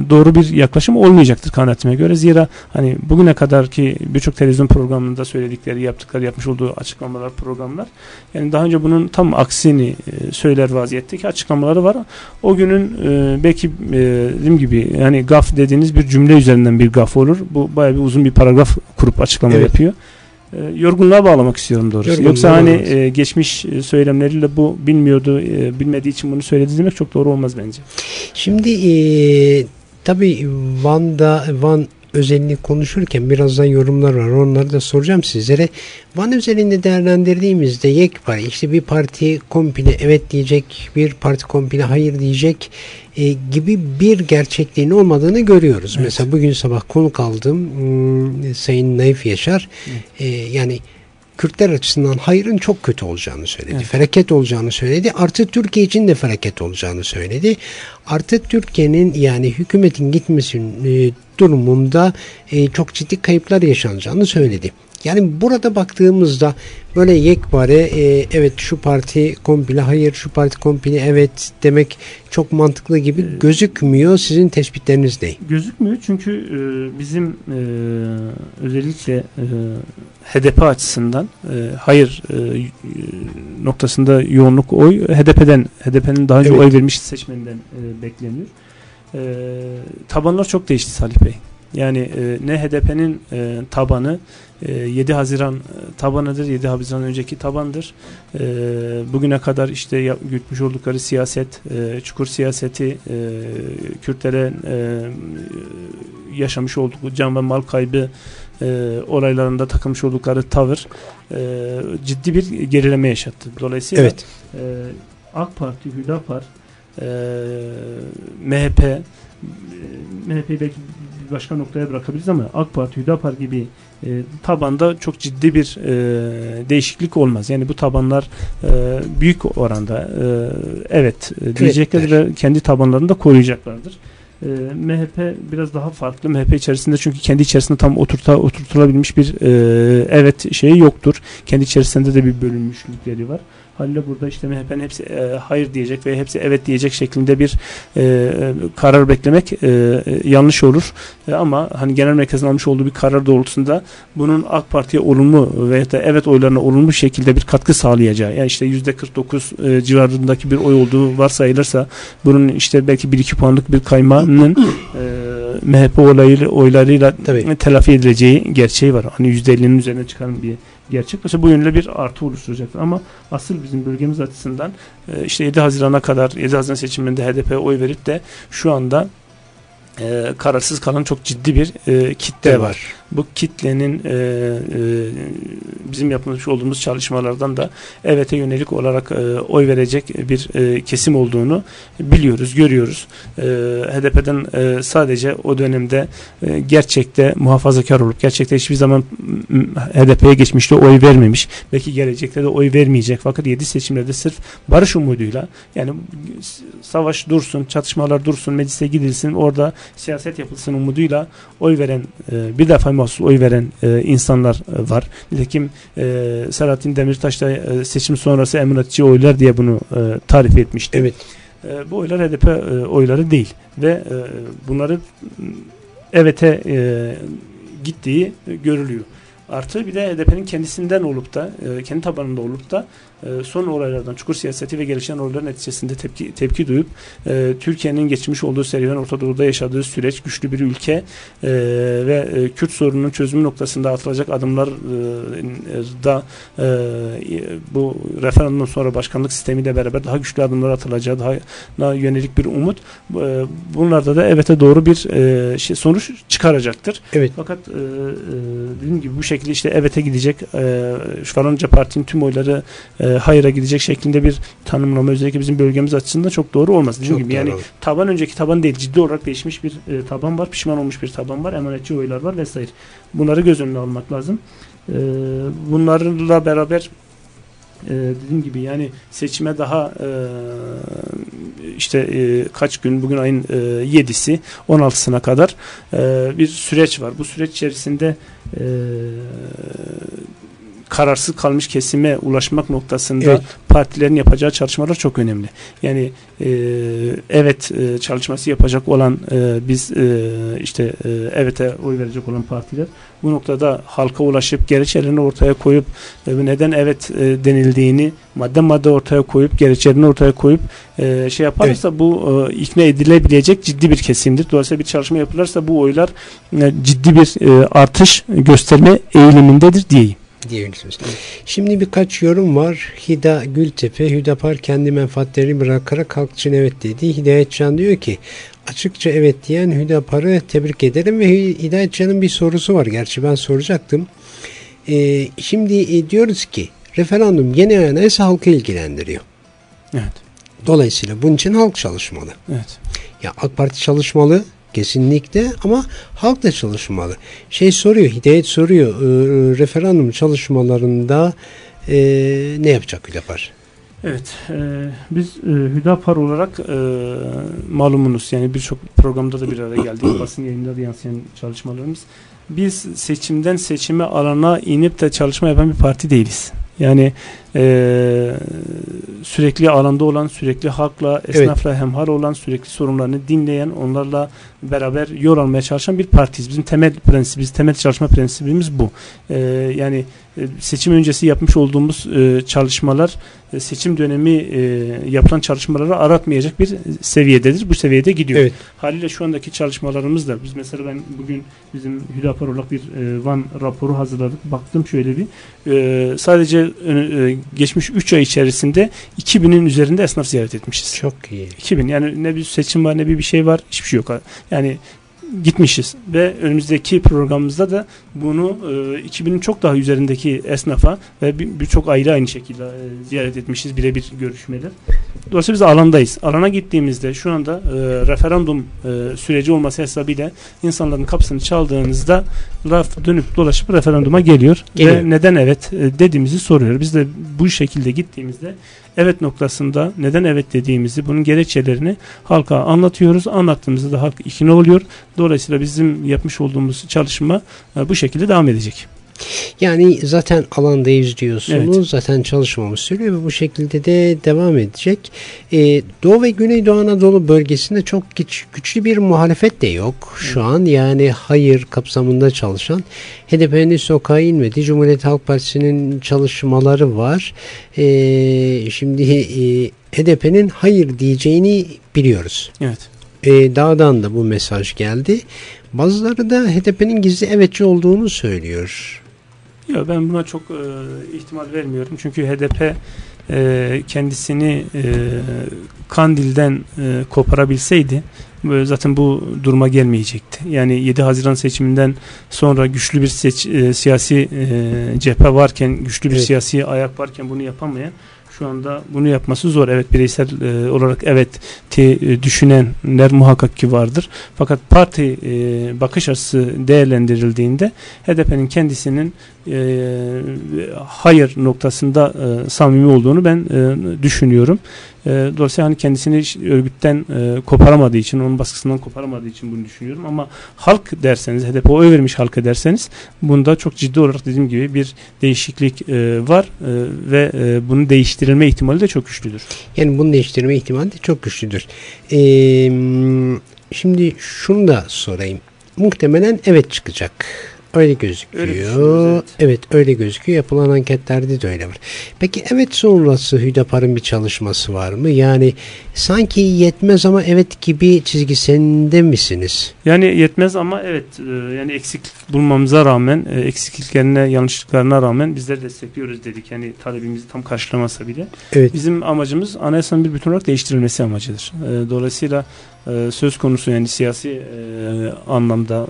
doğru bir yaklaşım olmayacaktır kanaatime göre. Zira hani bugüne kadar ki birçok televizyon programında söyledikleri, yaptıkları, yapmış olduğu açıklamalar, programlar yani daha önce bunun tam aksini e, söyler vaziyetteki açıklamaları var. O günün e, belki e, dediğim gibi yani gaf dediğiniz bir cümle üzerinden bir gaf olur. Bu bayağı bir uzun bir paragraf kurup açıklama evet. yapıyor e, yorgunluğa bağlamak istiyorum doğrusu. Yorgunluğa Yoksa hani e, geçmiş e, söylemleriyle bu bilmiyordu, e, bilmediği için bunu söyledi demek çok doğru olmaz bence. Şimdi e, tabii Van'da Van özelini konuşurken birazdan yorumlar var. Onları da soracağım sizlere. Van özelinde değerlendirdiğimizde yekpare işte bir parti komple evet diyecek, bir parti komple hayır diyecek e, gibi bir gerçekliğin olmadığını görüyoruz. Evet. Mesela bugün sabah konuk aldım hmm, Sayın Naif Yaşar. E, yani Kürtler açısından hayırın çok kötü olacağını söyledi. Evet. Felaket olacağını söyledi. Artı Türkiye için de felaket olacağını söyledi. Artı Türkiye'nin yani hükümetin gitmesinin e, durumunda e, çok ciddi kayıplar yaşanacağını söyledi. Yani burada baktığımızda böyle yekpare e, evet şu parti komple hayır şu parti komple evet demek çok mantıklı gibi gözükmüyor. Sizin tespitleriniz ne? Gözükmüyor çünkü e, bizim e, özellikle e, HDP açısından e, hayır e, noktasında yoğunluk oy HDP'den HDP'nin daha önce evet. oy vermiş seçmeninden e, bekleniyor. E, tabanlar çok değişti Salih Bey. Yani e, ne HDP'nin e, tabanı e, 7 Haziran e, tabanıdır. 7 Haziran önceki tabandır. E, bugüne kadar işte yürütmüş oldukları siyaset, e, çukur siyaseti, e, Kürtlere e, yaşamış oldukları can ve mal kaybı e, olaylarında takılmış oldukları tavır e, ciddi bir gerileme yaşattı. Dolayısıyla evet. e, AK Parti, Hüdapar, e, MHP, MHP belki bir başka noktaya bırakabiliriz ama AK Parti, Hüdapar gibi e, tabanda çok ciddi bir e, değişiklik olmaz. Yani bu tabanlar e, büyük oranda e, evet e, diyecekler ve kendi tabanlarını da koruyacaklardır. E, MHP biraz daha farklı. MHP içerisinde çünkü kendi içerisinde tam oturta, oturtulabilmiş bir e, evet şeyi yoktur. Kendi içerisinde de bir bölünmüşlükleri var. Haliyle burada işte MHP'nin hepsi e, hayır diyecek ve hepsi evet diyecek şeklinde bir e, e, karar beklemek e, e, yanlış olur. E, ama hani genel merkezin almış olduğu bir karar doğrultusunda bunun AK Parti'ye olumlu veya da evet oylarına olumlu şekilde bir katkı sağlayacağı yani işte yüzde 49 e, civarındaki bir oy olduğu varsayılırsa bunun işte belki 1-2 puanlık bir kaymağının e, MHP olayı, oylarıyla Tabii. telafi edileceği gerçeği var. Hani %50'nin üzerine çıkan bir gerçek. Mesela bu yönde bir artı oluşturacak. Ama asıl bizim bölgemiz açısından e, işte 7 Haziran'a kadar 7 Haziran seçiminde HDP oy verip de şu anda e, kararsız kalan çok ciddi bir e, kitle var. var bu kitlenin e, e, bizim yapmış olduğumuz çalışmalardan da evete yönelik olarak e, oy verecek bir e, kesim olduğunu biliyoruz, görüyoruz. E, HDP'den e, sadece o dönemde e, gerçekte muhafazakar olup gerçekte hiçbir zaman HDP'ye geçmişte oy vermemiş. Belki gelecekte de oy vermeyecek. Fakat 7 seçimlerde sırf barış umuduyla yani savaş dursun, çatışmalar dursun, meclise gidilsin, orada siyaset yapılsın umuduyla oy veren e, bir defa mahsus oy veren e, insanlar e, var. Nitekim e, Selahattin Demirtaş da e, seçim sonrası emniyetçi oylar diye bunu e, tarif etmişti. Evet. E, bu oylar HDP e, oyları değil ve e, bunları evete e, gittiği görülüyor. Artı bir de HDP'nin kendisinden olup da, e, kendi tabanında olup da e, son olaylardan, çukur siyaseti ve gelişen olayların neticesinde tepki, tepki duyup e, Türkiye'nin geçmiş olduğu serüven Orta Doğu'da yaşadığı süreç, güçlü bir ülke e, ve e, Kürt sorununun çözümü noktasında atılacak adımlar e, da e, bu referandumdan sonra başkanlık sistemiyle beraber daha güçlü adımlar atılacağı, daha, yönelik bir umut. E, bunlarda da evete doğru bir e, şey, sonuç çıkaracaktır. Evet. Fakat e, e, dediğim gibi bu şekilde işte evete gidecek e, falanca partinin tüm oyları e, hayıra gidecek şeklinde bir tanımlama özellikle bizim bölgemiz açısından çok doğru olmaz. Dediğim çok gibi yani taban önceki taban değil ciddi olarak değişmiş bir e, taban var. Pişman olmuş bir taban var. Emanetçi oylar var vesaire. Bunları göz önüne almak lazım. E, bunlarla beraber e, dediğim gibi yani seçime daha e, işte e, kaç gün bugün ayın e, 7'si 16'sına kadar e, bir süreç var. Bu süreç içerisinde e, kararsız kalmış kesime ulaşmak noktasında evet. partilerin yapacağı çalışmalar çok önemli. Yani e, evet e, çalışması yapacak olan e, biz e, işte e, evete oy verecek olan partiler bu noktada halka ulaşıp gerekçelerini ortaya koyup e, neden evet e, denildiğini madde madde ortaya koyup gerekçelerini ortaya koyup e, şey yaparsa evet. bu e, ikna edilebilecek ciddi bir kesimdir. Dolayısıyla bir çalışma yapılırsa bu oylar e, ciddi bir e, artış gösterme eğilimindedir diyeyim diyebilirsiniz. Şimdi birkaç yorum var. Hida Gültepe, Hüdapar kendi menfaatlerini bırakarak halk için evet dedi. Hidayetcan diyor ki açıkça evet diyen Hüdapar'ı tebrik ederim ve Hidayetcan'ın bir sorusu var. Gerçi ben soracaktım. Ee, şimdi e, diyoruz ki referandum yeni anayasa halkı ilgilendiriyor. Evet. Dolayısıyla bunun için halk çalışmalı. Evet. Ya AK Parti çalışmalı, Kesinlikle ama halk da çalışmalı. Şey soruyor, Hidayet soruyor, e, referandum çalışmalarında e, ne yapacak Hüdapar? Evet, e, biz e, Hüdapar olarak e, malumunuz yani birçok programda da bir araya geldik. Basın yayında da yansıyan çalışmalarımız. Biz seçimden seçime alana inip de çalışma yapan bir parti değiliz. Yani e, sürekli alanda olan, sürekli halkla, esnafla evet. hemhal olan, sürekli sorunlarını dinleyen, onlarla beraber yol almaya çalışan bir partiyiz. Bizim temel prensibimiz, temel çalışma prensibimiz bu. E, yani e, seçim öncesi yapmış olduğumuz e, çalışmalar e, seçim dönemi e, yapılan çalışmaları aratmayacak bir seviyededir. Bu seviyede gidiyor. Evet. Haliyle şu andaki çalışmalarımız da biz mesela ben bugün bizim Hüdapar olarak bir e, Van raporu hazırladık. Baktım şöyle bir e, sadece e, geçmiş 3 ay içerisinde 2000'in üzerinde esnaf ziyaret etmişiz. Çok iyi. 2000 yani ne bir seçim var ne bir bir şey var hiçbir şey yok. Yani gitmişiz ve önümüzdeki programımızda da bunu e, 2000'in çok daha üzerindeki esnafa ve birçok ayrı aynı şekilde e, ziyaret etmişiz birebir görüşmeler. Dolayısıyla biz alandayız. Alana gittiğimizde şu anda e, referandum e, süreci olması hesabıyla insanların kapısını çaldığınızda raf dönüp dolaşıp referanduma geliyor, geliyor. ve neden evet e, dediğimizi soruyor. Biz de bu şekilde gittiğimizde evet noktasında neden evet dediğimizi bunun gerekçelerini halka anlatıyoruz. Anlattığımızda da halk ikna oluyor. Dolayısıyla bizim yapmış olduğumuz çalışma e, bu şekilde devam edecek. Yani zaten alandayız diyorsunuz. Evet. Zaten çalışmamız sürüyor ve bu şekilde de devam edecek. Ee, Doğu ve Güneydoğu Anadolu bölgesinde çok güç, güçlü bir muhalefet de yok şu an. Yani hayır kapsamında çalışan HDP'nin sokağa inmedi. Cumhuriyet Halk Partisi'nin çalışmaları var. Ee, şimdi e, HDP'nin hayır diyeceğini biliyoruz. Evet. Ee, dağdan da bu mesaj geldi. Bazıları da HDP'nin gizli evetçi olduğunu söylüyor. Yok ben buna çok e, ihtimal vermiyorum. Çünkü HDP e, kendisini e, Kandil'den e, koparabilseydi e, zaten bu duruma gelmeyecekti. Yani 7 Haziran seçiminden sonra güçlü bir seç, e, siyasi e, cephe varken, güçlü bir evet. siyasi ayak varken bunu yapamayan şu anda bunu yapması zor. Evet bireysel e, olarak evet te, e, düşünenler muhakkak ki vardır. Fakat parti e, bakış açısı değerlendirildiğinde HDP'nin kendisinin e, hayır noktasında e, samimi olduğunu ben e, düşünüyorum. E, dolayısıyla hani kendisini örgütten e, koparamadığı için, onun baskısından koparamadığı için bunu düşünüyorum. Ama halk derseniz, HDP oy vermiş halka derseniz bunda çok ciddi olarak dediğim gibi bir değişiklik e, var e, ve e, bunu değiştirilme ihtimali de çok güçlüdür. Yani bunu değiştirme ihtimali de çok güçlüdür. Şimdi şunu da sorayım. Muhtemelen evet çıkacak Öyle gözüküyor. Öyle evet. evet öyle gözüküyor. Yapılan anketlerde de öyle var. Peki evet sonrası Hüdapar'ın bir çalışması var mı? Yani sanki yetmez ama evet gibi çizgisinde misiniz? Yani yetmez ama evet e, yani eksiklik bulmamıza rağmen e, eksikliklerine yanlışlıklarına rağmen bizler destekliyoruz dedik. Yani talebimizi tam karşılamasa bile. Evet. Bizim amacımız anayasanın bir bütün olarak değiştirilmesi amacıdır. E, dolayısıyla söz konusu yani siyasi anlamda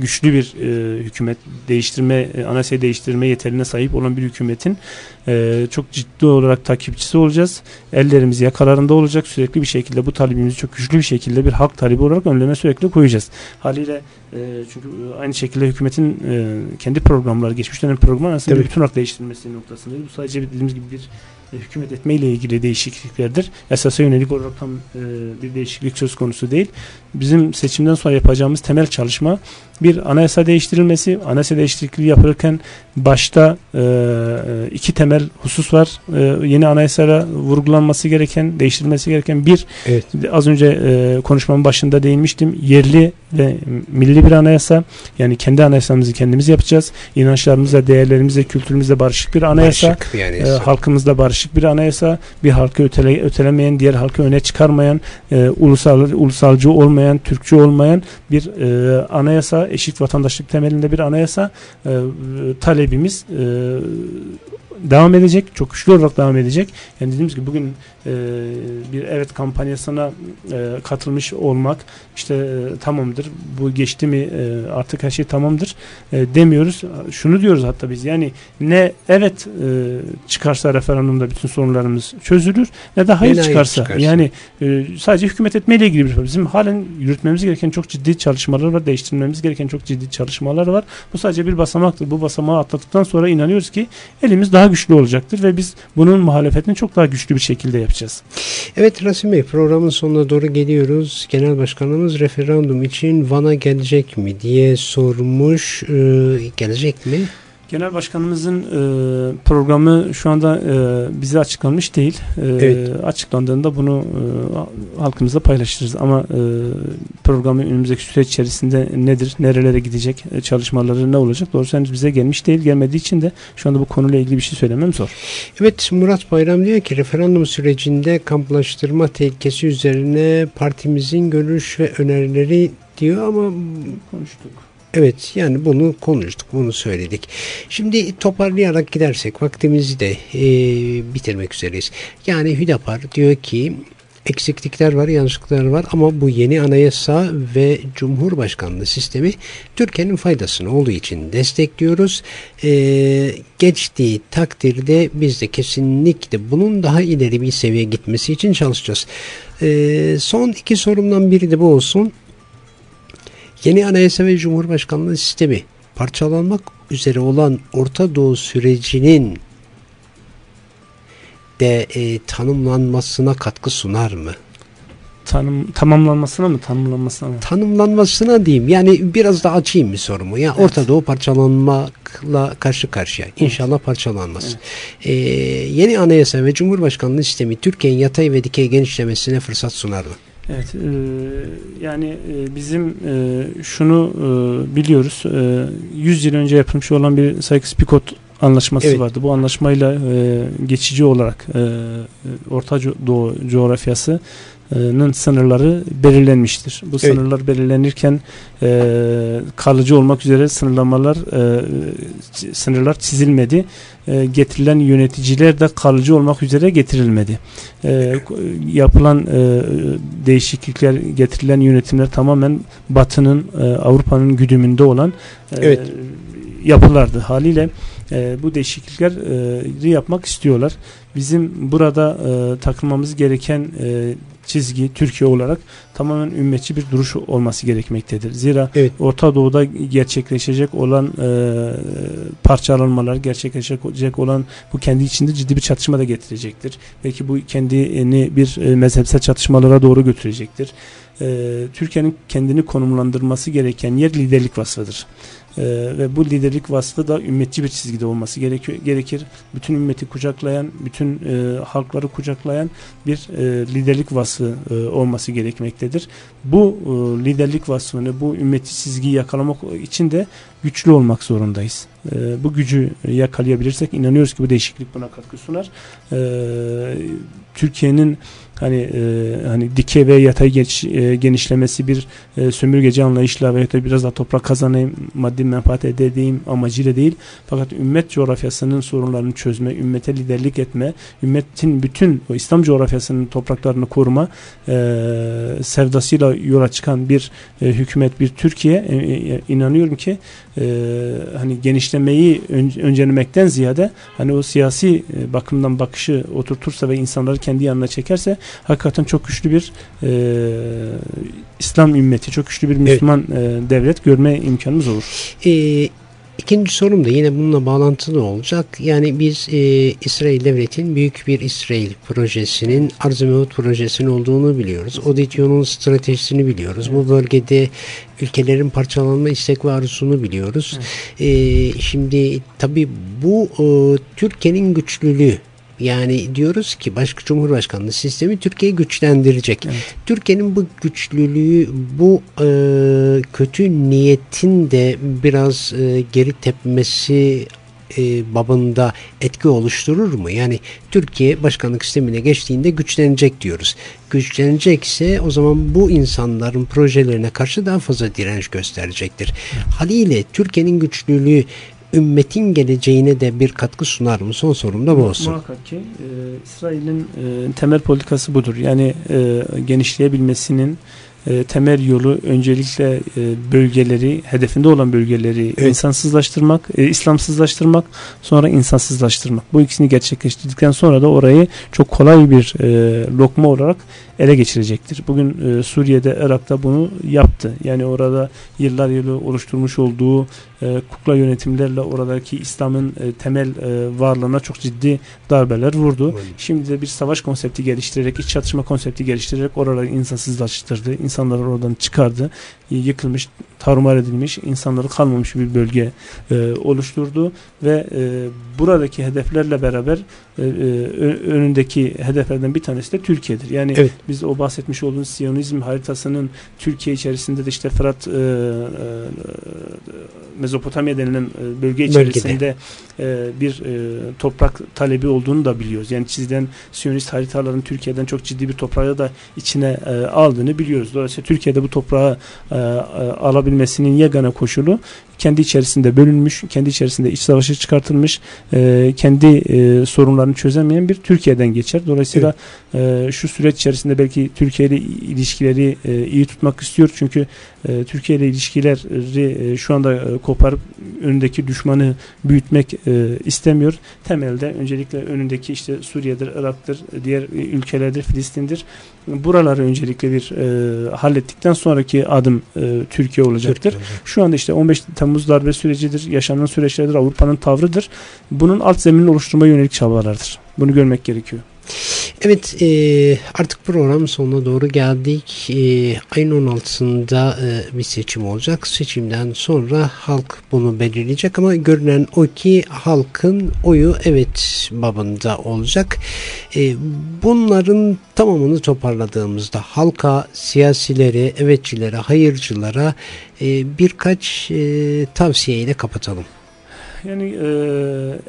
güçlü bir e, hükümet değiştirme, e, anayasayı değiştirme yeterine sahip olan bir hükümetin e, çok ciddi olarak takipçisi olacağız. Ellerimiz yakalarında olacak. Sürekli bir şekilde bu talebimizi çok güçlü bir şekilde bir halk talebi olarak önleme sürekli koyacağız. Haliyle e, çünkü aynı şekilde hükümetin e, kendi programları, geçmiş dönem programları aslında bir bütün olarak değiştirilmesi noktasındayız. Bu sadece dediğimiz gibi bir hükümet etme ile ilgili değişikliklerdir. Esasa yönelik olarak tam e, bir değişiklik söz konusu değil. Bizim seçimden sonra yapacağımız temel çalışma bir anayasa değiştirilmesi. Anayasa değişikliği yapılırken başta e, iki temel husus var. E, yeni anayasaya vurgulanması gereken, değiştirilmesi gereken bir evet. az önce e, konuşmamın başında değinmiştim. Yerli ve milli bir anayasa. Yani kendi anayasamızı kendimiz yapacağız. İnançlarımızla, değerlerimizle, kültürümüzle barışık bir anayasa. Barışık bir anayasa. E, halkımızla barışık bir anayasa. Bir halkı ötele, ötelemeyen, diğer halkı öne çıkarmayan, e, ulusal ulusalcı olmayan, Türkçü olmayan bir e, anayasa, eşit vatandaşlık temelinde bir anayasa e, talebimiz e, devam edecek. Çok güçlü olarak devam edecek. Yani dediğimiz gibi bugün e, bir evet kampanyasına e, katılmış olmak işte e, tamamdır. Bu geçti mi e, artık her şey tamamdır e, demiyoruz. Şunu diyoruz hatta biz yani ne evet e, çıkarsa referandumda bütün sorunlarımız çözülür ne de hayır çıkarsa. çıkarsa. Yani e, sadece hükümet etmeyle ilgili bir şey. Bizim halen yürütmemiz gereken çok ciddi çalışmalar var. Değiştirmemiz gereken çok ciddi çalışmalar var. Bu sadece bir basamaktır. Bu basamağı atlattıktan sonra inanıyoruz ki elimiz daha güçlü olacaktır ve biz bunun muhalefetini çok daha güçlü bir şekilde yapacağız. Evet Rasim Bey programın sonuna doğru geliyoruz. Genel Başkanımız referandum için Van'a gelecek mi diye sormuş. Ee, gelecek mi? Genel Başkanımızın e, programı şu anda e, bize açıklanmış değil. E, evet. Açıklandığında bunu e, halkımızla paylaşırız. Ama e, programın önümüzdeki süreç içerisinde nedir, nerelere gidecek, e, çalışmaları ne olacak doğrusu henüz bize gelmiş değil. Gelmediği için de şu anda bu konuyla ilgili bir şey söylemem zor. Evet Murat Bayram diyor ki referandum sürecinde kamplaştırma tehlikesi üzerine partimizin görüş ve önerileri diyor ama konuştuk. Evet yani bunu konuştuk, bunu söyledik. Şimdi toparlayarak gidersek vaktimizi de e, bitirmek üzereyiz. Yani Hüdapar diyor ki eksiklikler var, yanlışlıklar var ama bu yeni anayasa ve Cumhurbaşkanlığı sistemi Türkiye'nin faydasını olduğu için destekliyoruz. Ee, geçtiği takdirde biz de kesinlikle bunun daha ileri bir seviyeye gitmesi için çalışacağız. Ee, son iki sorumdan biri de bu olsun. Yeni anayasa ve Cumhurbaşkanlığı sistemi parçalanmak üzere olan Orta Doğu sürecinin de e, tanımlanmasına katkı sunar mı? Tanım, tamamlanmasına mı tanımlanmasına mı? Tanımlanmasına diyeyim. Yani biraz da açayım bir sorumu. Ya evet. Orta Doğu parçalanmakla karşı karşıya. İnşallah parçalanmaz. Evet. Ee, yeni anayasa ve Cumhurbaşkanlığı sistemi Türkiye'nin yatay ve dikey genişlemesine fırsat sunar mı? Evet, e, yani e, bizim e, şunu e, biliyoruz. E, 100 yıl önce yapılmış olan bir Sykes-Picot anlaşması evet. vardı. Bu anlaşmayla e, geçici olarak e, Orta Doğu coğrafyası sınırları belirlenmiştir. Bu evet. sınırlar belirlenirken e, kalıcı olmak üzere sınırlamalar e, sınırlar çizilmedi. E, getirilen yöneticiler de kalıcı olmak üzere getirilmedi. E, yapılan e, değişiklikler, getirilen yönetimler tamamen Batı'nın, e, Avrupa'nın güdümünde olan e, evet. yapılardı. Haliyle e, bu değişiklikleri e, yapmak istiyorlar. Bizim burada e, takılmamız gereken e, çizgi Türkiye olarak tamamen ümmetçi bir duruş olması gerekmektedir. Zira evet. Orta Doğu'da gerçekleşecek olan e, parçalanmalar, gerçekleşecek olan bu kendi içinde ciddi bir çatışma da getirecektir. Belki bu kendini bir e, mezhepsel çatışmalara doğru götürecektir. E, Türkiye'nin kendini konumlandırması gereken yer liderlik vasfıdır. Ee, ve bu liderlik vasfı da ümmetçi bir çizgide olması gerekiyor, gerekir. Bütün ümmeti kucaklayan, bütün e, halkları kucaklayan bir e, liderlik vasfı e, olması gerekmektedir. Bu e, liderlik vasfını, bu ümmetçi çizgiyi yakalamak için de güçlü olmak zorundayız. E, bu gücü yakalayabilirsek inanıyoruz ki bu değişiklik buna katkı sunar. E, Türkiye'nin hani e, hani dikey ve yatay geç, e, genişlemesi bir e, sömürgeci anlayışla veya da biraz daha toprak kazanayım, maddi menfaat elde edeyim amacıyla değil. Fakat ümmet coğrafyasının sorunlarını çözme, ümmete liderlik etme, ümmetin bütün o İslam coğrafyasının topraklarını koruma e, sevdasıyla yola çıkan bir e, hükümet, bir Türkiye e, e, inanıyorum ki e, hani genişlemeyi ön, öncelemekten ziyade hani o siyasi e, bakımdan bakışı oturtursa ve insanları kendi yanına çekerse hakikaten çok güçlü bir e, İslam ümmeti, çok güçlü bir Müslüman evet. e, devlet görme imkanımız olur. E, İkinci sorum da yine bununla bağlantılı olacak. Yani biz e, İsrail devletin büyük bir İsrail projesinin Arz-ı projesinin olduğunu biliyoruz. Odityon'un stratejisini biliyoruz. Bu bölgede ülkelerin parçalanma istek ve arzusunu biliyoruz. E, şimdi tabii bu e, Türkiye'nin güçlülüğü yani diyoruz ki başka cumhurbaşkanlığı sistemi Türkiye'yi güçlendirecek. Evet. Türkiye'nin bu güçlülüğü, bu e, kötü niyetin de biraz e, geri tepmesi e, babında etki oluşturur mu? Yani Türkiye başkanlık sistemine geçtiğinde güçlenecek diyoruz. Güçlenecekse o zaman bu insanların projelerine karşı daha fazla direnç gösterecektir. Haliyle Türkiye'nin güçlülüğü ümmetin geleceğine de bir katkı sunar mı? Son sorum da bu olsun. Muhakkak ki e, İsrail'in e, temel politikası budur. Yani e, genişleyebilmesinin e, temel yolu öncelikle e, bölgeleri, hedefinde olan bölgeleri evet. insansızlaştırmak, e, İslamsızlaştırmak, sonra insansızlaştırmak. Bu ikisini gerçekleştirdikten sonra da orayı çok kolay bir e, lokma olarak ele geçirecektir. Bugün e, Suriye'de, Irak'ta bunu yaptı. Yani orada yıllar yılı oluşturmuş olduğu e, kukla yönetimlerle oradaki İslam'ın e, temel e, varlığına çok ciddi darbeler vurdu. Evet. Şimdi de bir savaş konsepti geliştirerek, iç çatışma konsepti geliştirerek oraları insansızlaştırdı. İnsanları oradan çıkardı. Yıkılmış, tarumar edilmiş, insanları kalmamış bir bölge e, oluşturdu ve e, buradaki hedeflerle beraber e, e, önündeki hedeflerden bir tanesi de Türkiye'dir. Yani evet. biz o bahsetmiş olduğumuz Siyonizm haritasının Türkiye içerisinde de işte Fırat e, e, Mezopotamya denilen e, bölge içerisinde e, bir e, toprak talebi olduğunu da biliyoruz. Yani çizilen Siyonist haritaların Türkiye'den çok ciddi bir toprağı da içine e, aldığını biliyoruz. Dolayısıyla Türkiye'de bu toprağı e, e, alabilmesinin yegane koşulu kendi içerisinde bölünmüş, kendi içerisinde iç savaşı çıkartılmış, e, kendi e, sorunlarını çözemeyen bir Türkiye'den geçer. Dolayısıyla evet. e, şu süreç içerisinde belki Türkiye ile ilişkileri e, iyi tutmak istiyor. Çünkü e, Türkiye ile ilişkileri e, şu anda e, koparıp önündeki düşmanı büyütmek e, istemiyor. Temelde öncelikle önündeki işte Suriye'dir, Irak'tır, diğer ülkelerdir, Filistin'dir. Buraları öncelikle bir e, hallettikten sonraki adım e, Türkiye olacaktır. Türkiye. Şu anda işte 15 Temmuz darbe sürecidir, yaşanan süreçlerdir, Avrupa'nın tavrıdır. Bunun alt zeminini oluşturma yönelik çabalardır. Bunu görmek gerekiyor. Evet e, artık program sonuna doğru geldik. E, ayın 16'sında e, bir seçim olacak. Seçimden sonra halk bunu belirleyecek ama görünen o ki halkın oyu evet babında olacak. E, bunların tamamını toparladığımızda halka, siyasilere, evetçilere, hayırcılara e, birkaç e, tavsiyeyle kapatalım. Yani e,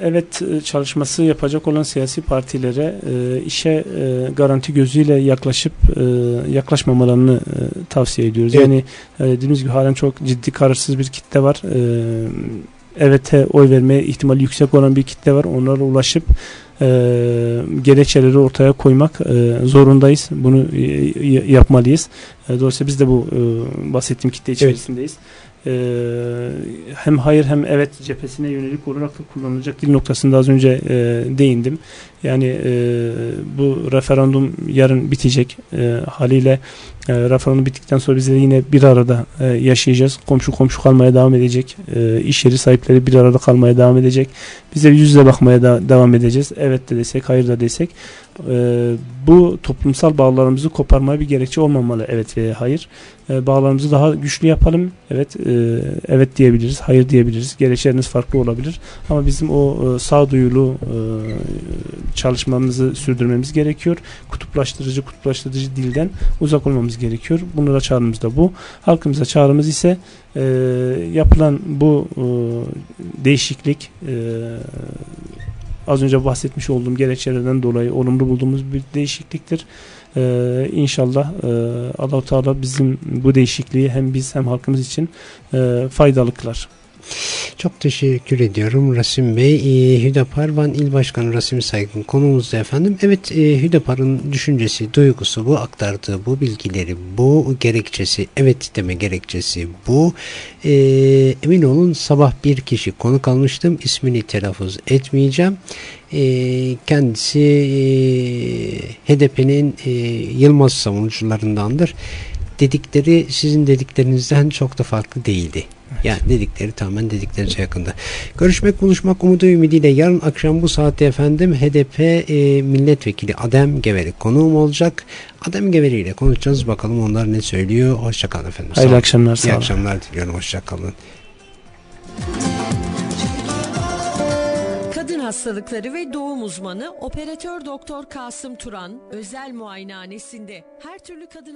evet e, çalışması yapacak olan siyasi partilere e, işe e, garanti gözüyle yaklaşıp e, yaklaşmamalarını e, tavsiye ediyoruz. Evet. Yani e, dediğimiz gibi halen çok ciddi kararsız bir kitle var. E, evete oy vermeye ihtimali yüksek olan bir kitle var. Onlara ulaşıp e, gerekçeleri ortaya koymak e, zorundayız. Bunu e, yapmalıyız. E, dolayısıyla biz de bu e, bahsettiğim kitle içerisindeyiz. Evet e, hem hayır hem evet cephesine yönelik olarak da kullanılacak dil noktasında az önce e, değindim. Yani e, bu referandum yarın bitecek e, haliyle e, referandum bittikten sonra biz de yine bir arada e, yaşayacağız. Komşu komşu kalmaya devam edecek. E, iş yeri sahipleri bir arada kalmaya devam edecek. Biz de yüz yüze bakmaya da devam edeceğiz. Evet de desek, hayır da desek. E, bu toplumsal bağlarımızı koparmaya bir gerekçe olmamalı. Evet veya hayır. E, bağlarımızı daha güçlü yapalım. Evet e, evet diyebiliriz, hayır diyebiliriz. Gerekçeleriniz farklı olabilir. Ama bizim o e, sağduyulu e, çalışmamızı sürdürmemiz gerekiyor. Kutuplaştırıcı, kutuplaştırıcı dilden uzak olmamız gerekiyor. Bunlara çağrımız da bu. Halkımıza çağrımız ise e, yapılan bu e, değişiklik e, az önce bahsetmiş olduğum gerekçelerden dolayı olumlu bulduğumuz bir değişikliktir. Ee, inşallah e, Allah-u Teala bizim bu değişikliği hem biz hem halkımız için e, faydalı kılar. Çok teşekkür ediyorum Rasim Bey. E, Hüdapar Van İl Başkanı Rasim Saygın konumuzda efendim. Evet e, Hüdapar'ın düşüncesi, duygusu bu, aktardığı bu bilgileri bu, gerekçesi, evet deme gerekçesi bu. E, emin olun sabah bir kişi konu kalmıştım. ismini telaffuz etmeyeceğim. E, kendisi e, HDP'nin e, Yılmaz savunucularındandır dedikleri sizin dediklerinizden çok da farklı değildi. Yani dedikleri tamamen dediklerinize yakında. Görüşmek, buluşmak umudu ümidiyle yarın akşam bu saatte efendim HDP e, milletvekili Adem Geveri konuğum olacak. Adem Geveri ile konuşacağız. Bakalım onlar ne söylüyor. Hoşçakalın efendim. Hayırlı akşamlar. İyi akşamlar diliyorum. Hoşçakalın. Kadın hastalıkları ve doğum uzmanı operatör doktor Kasım Turan özel muayenehanesinde her türlü kadın